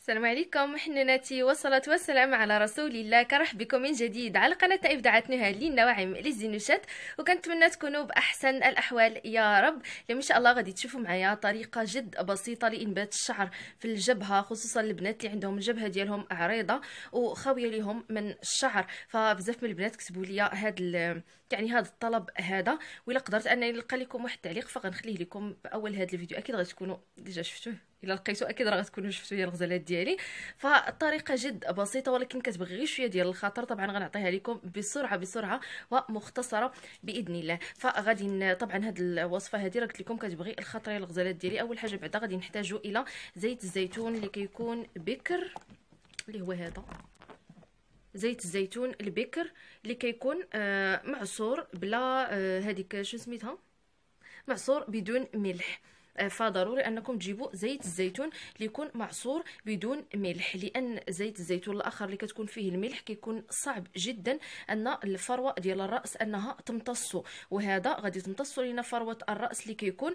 السلام عليكم. حنوناتي والصلاة والسلام على رسول الله. كرحب بكم من جديد على قناة إبداعات نهى للنواعم للزينوشات وكنتمنى تكونوا بأحسن الأحوال. يا رب اليوم إن شاء الله غادي تشوفوا معايا طريقة جد بسيطة لإنبات الشعر في الجبهة خصوصا البنات اللي عندهم الجبهة ديالهم عريضة وخاوية لهم من الشعر. فبزاف من البنات كتبوا لي هاد يعني هذا الطلب هذا. ولا قدرت أنني نلقى لكم واحد التعليق فغنخليه لكم بأول هذا الفيديو. أكيد غتكونوا ديجا شفتوه. إلا لقيتو أكيد راه غتكونوا شفتوا هي الغزالات ديالي. فالطريقة جد بسيطة ولكن كتبغي غير شوية ديال الخاطر طبعا غنعطيها لكم بسرعة بسرعة ومختصرة بإذن الله. فغادي طبعا هذه الوصفة هذه راه قلت لكم كتبغي الخاطر الغزالات ديالي. أول حاجة بعدا غادي نحتاجوا إلى زيت الزيتون اللي كيكون بكر اللي هو هذا. زيت الزيتون البكر اللي كيكون آه معصور بلا آه هذيك شو سميتها؟ معصور بدون ملح. فضروري أنكم تجيبوا زيت الزيتون اللي يكون معصور بدون ملح لأن زيت الزيتون الآخر اللي كتكون فيه الملح كيكون صعب جدا أن الفروة ديال الرأس أنها تمتص وهذا غادي تمتص لنا فروة الرأس اللي كيكون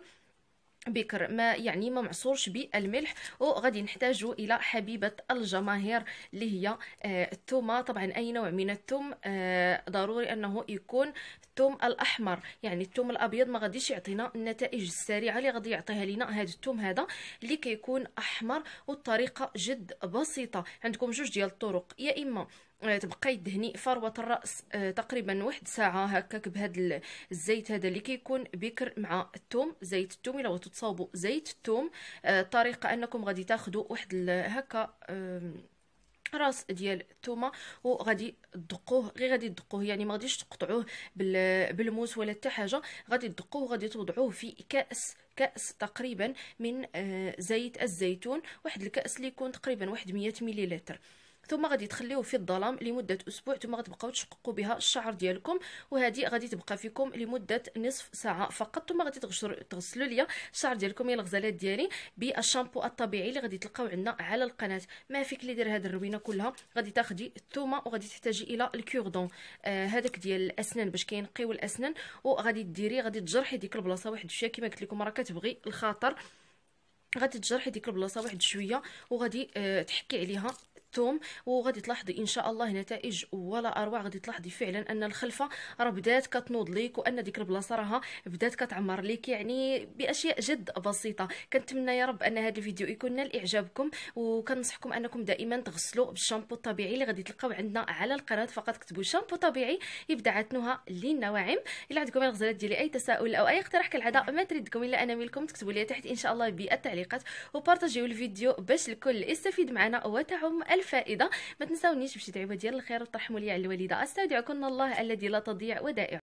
بكر ما يعني ما معصورش بالملح. وغادي نحتاجوا إلى حبيبة الجماهير اللي هي آه الثومه طبعا أي نوع من الثوم آه ضروري أنه يكون الثوم الأحمر. يعني الثوم الأبيض ما غاديش يعطينا النتائج السريعة اللي غادي يعطيها لنا هذا الثوم هذا اللي كيكون أحمر والطريقة جد بسيطة. عندكم جوج ديال الطرق يا إما تبقاي تدهني فروة الرأس آه، تقريبا واحد ساعة هكاك بهذا الزيت هذا اللي كيكون بكر مع الثوم زيت الثوم إلا بغيتو تصاوبوا زيت الثوم الطريقة آه، أنكم غادي تاخذوا واحد هكا راس ديال الثومه وغادي تدقوه غير غادي تدقوه يعني ما غاديش تقطعوه بالموس ولا حتى حاجة غادي تدقوه وغادي توضعوه في كأس كأس تقريبا من زيت الزيتون واحد الكأس اللي يكون تقريبا واحد 100 مليلتر ثم غادي تخليوه في الظلام لمدة أسبوع ثم غتبقاو تشققوا بها الشعر ديالكم. وهذه غادي تبقى فيكم لمدة نصف ساعة فقط ثم غادي تغسلوا ليا الشعر ديالكم يا الغزالات ديالي بالشامبو الطبيعي اللي غادي تلقاو عندنا على القناة. ما فيك اللي دير هذه الروينة كلها غادي تاخدي الثومه وغادي تحتاجي إلى الكوردون. آه هذاك ديال الأسنان باش كينقيو الأسنان وغادي ديري غادي تجرحي ديك البلاصة واحد شوية كما قلت لكم راه كتبغي الخاطر. غادي تجرحي ديك البلاصة واحد شوية وغادي آه تحكي عليها الثوم وغادي تلاحظي إن شاء الله نتائج ولا اروع غادي تلاحظي فعلا أن الخلفة راه بدات كتنوض ليك وأن ديك البلاصة راها بدات كتعمر ليك يعني بأشياء جد بسيطة. كنتمنى يا رب أن هذا الفيديو يكون نال اعجابكم وكنصحكم أنكم دائما تغسلوا بالشامبو الطبيعي اللي غادي تلقاو عندنا على القناة. فقط كتبوا شامبو طبيعي ابداعات نهى للنواعم. إلا عندكم الغزالات ديالي أي تساؤل أو أي اقتراح كالعادة ما تردكم إلا أنا ملكم تكتبوا لي تحت إن شاء الله بالتعليقات وبارطاجيو الفيديو باش الكل يستفيد معنا وتعم الفائدة. ما تنساونيش باش تدعوا ديال الخير وترحموا لي على الوالدة. أستودعكم الله الذي لا تضيع ودائع.